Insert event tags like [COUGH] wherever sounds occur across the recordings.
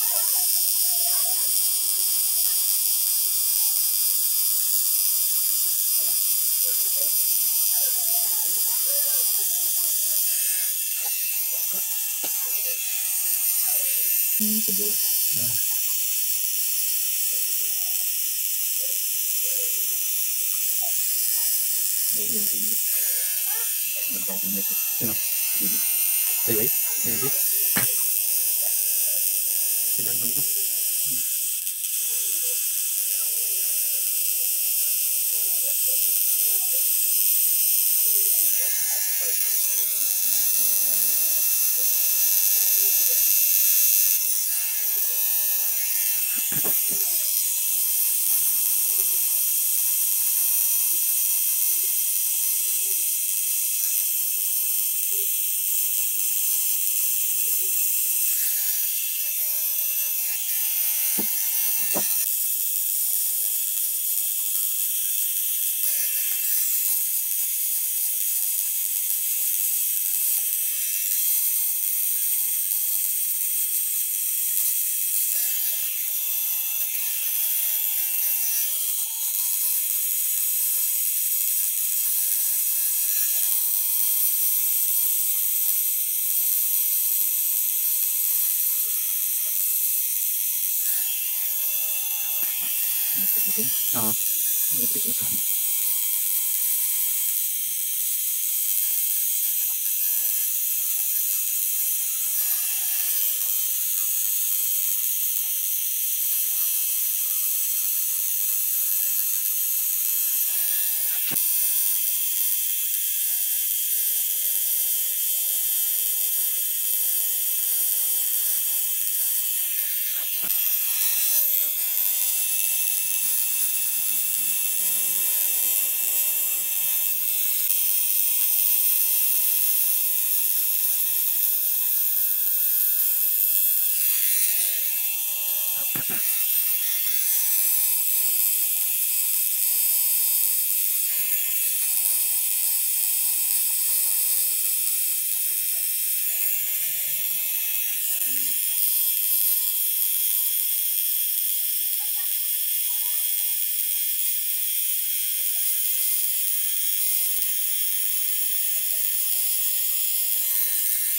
Oh! Sino? Bibi. Ay, wait. Bibi. Sino ang nalito? Dari.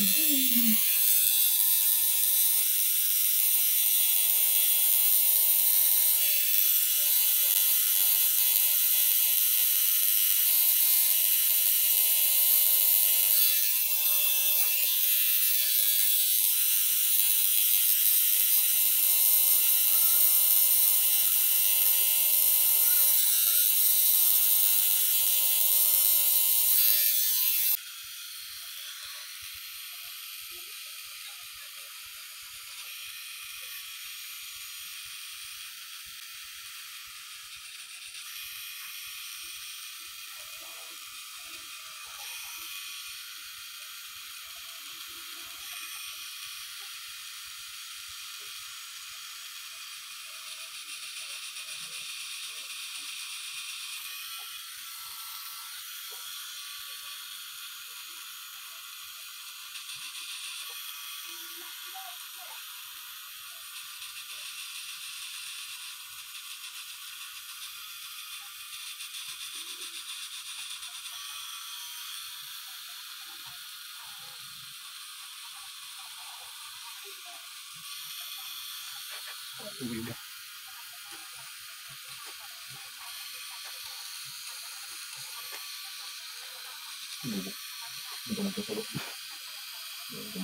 Mm-hmm. [LAUGHS] Uwi ba? Bubo. Hindi ko magkasalo. Hindi ko